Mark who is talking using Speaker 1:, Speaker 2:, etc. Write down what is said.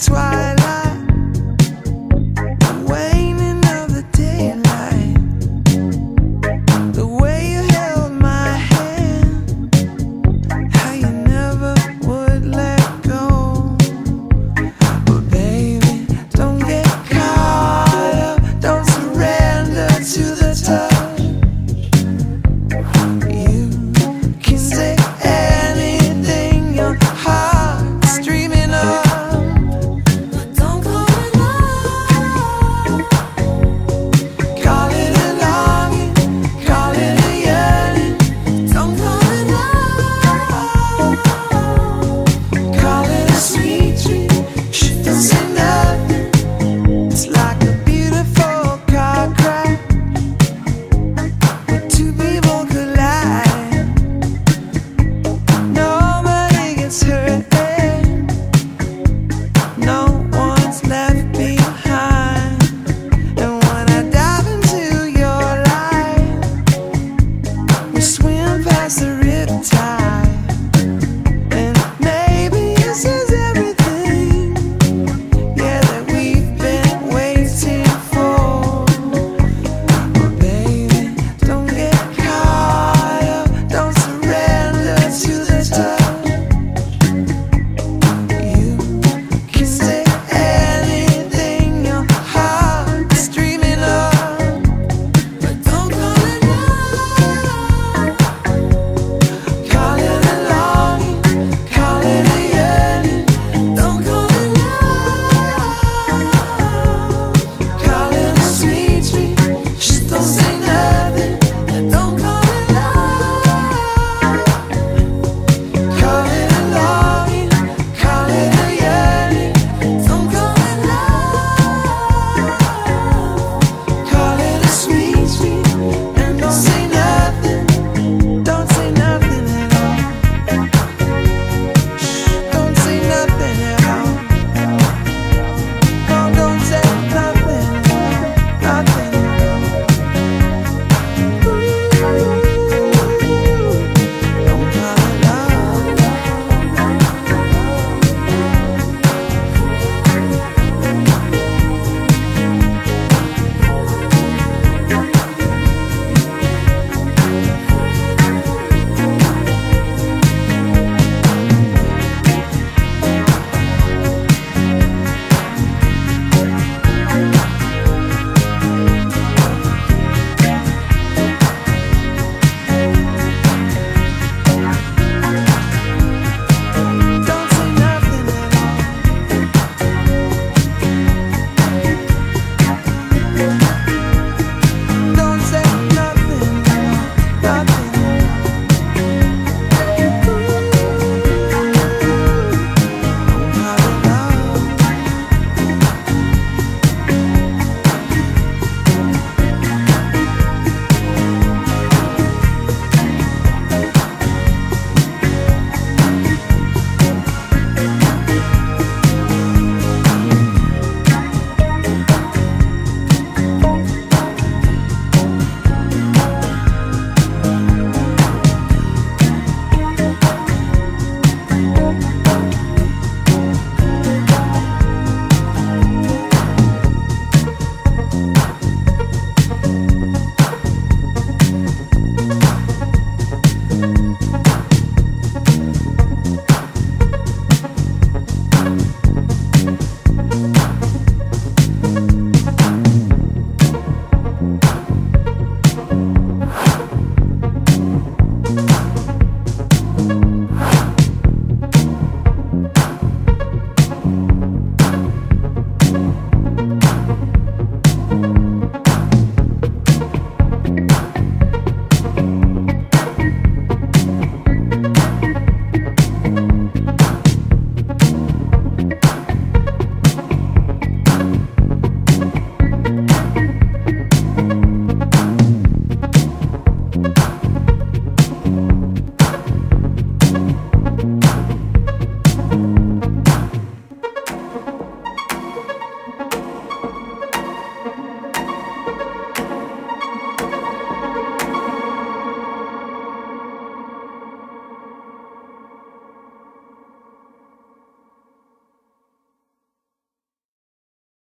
Speaker 1: twilight.